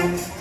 Bye.